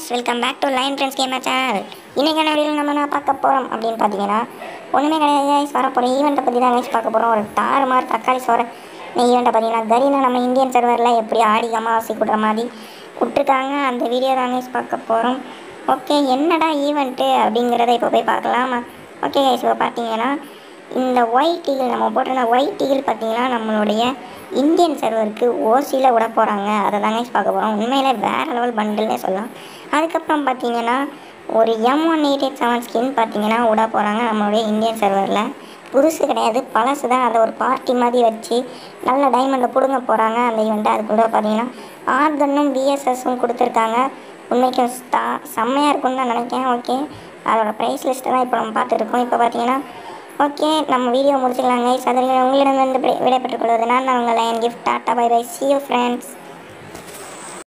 Guys welcome back to line friends gamer channel இன்றைக்கான video நம்ம என்ன பார்க்க போகிறோம் அப்படின்னு பார்த்தீங்கன்னா ஒன்றுமே கிடையாது கைஸ் வரப்போகிற ஈவெண்ட்டை பற்றி தான் கைஸ் பார்க்க போகிறோம் ஒரு தாறு மாதிரி தக்காளி சோற. ஈவெண்ட்டை பார்த்தீங்கன்னா கரீனா நம்ம இந்தியன் சர்வரில் எப்படி ஆடி அமாவாசை கொடுற மாதிரி விட்டுருக்காங்க அந்த வீடியோ தான் கைஸ் பார்க்க போகிறோம் ஓகே என்னடா ஈவெண்ட்டு அப்படிங்கிறத இப்போ போய் பார்க்கலாமா? ஓகே கைஸ் இப்போ பார்த்தீங்கன்னா இந்த ஒயிட் ஈகிள் நம்ம போட்டோம்னா ஒயிட் ஈகிள் பார்த்தீங்கன்னா நம்மளுடைய இந்தியன் சர்வருக்கு ஓசியில் விட போகிறாங்க அதை தாங்க பார்க்க போகிறோம் உண்மையில் வேறு லெவல் பண்டில்னே சொல்லலாம். அதுக்கப்புறம் பார்த்தீங்கன்னா ஒரு M one eight eight seven skin பார்த்தீங்கன்னா விட போகிறாங்க நம்மளுடைய இந்தியன் சர்வரில் புதுசு கிடையாது. பழசு தான். அதை ஒரு பார்ட்டி மாதிரி வச்சு நல்ல டைமண்டை பிடுங்க போகிறாங்க அந்த ஈவெண்ட்டு அதுக்குள்ளே பார்த்தீங்கன்னா ஆர்கன்னும் பிஎஸ்எஸும் கொடுத்துருக்காங்க. உண்மைக்கும் ஸ்டா செம்மையாக இருக்கும்னு தான் நினைக்கிறேன். ஓகே அதோடய ப்ரைஸ் லிஸ்ட்டை தான் இப்போ நம்ம பார்த்துருக்கோம் இப்போ பார்த்தீங்கன்னா ஓகே நம்ம வீடியோ முடிச்சுக்கலாங்க. கைஸ் அதில் உங்களிடம் வந்து விடைபெற்றுக் கொள்வது நான் உங்களை என் gift tata bye bye see you friends